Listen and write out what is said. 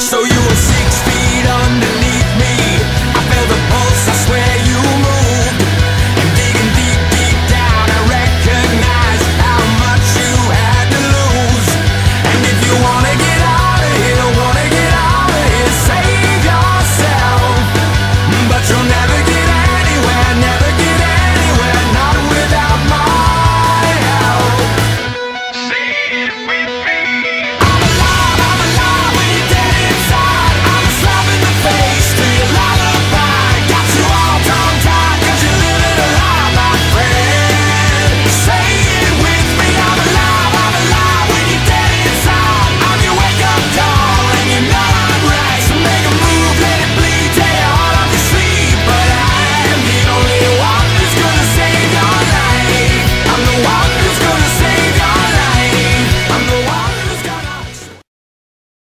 So you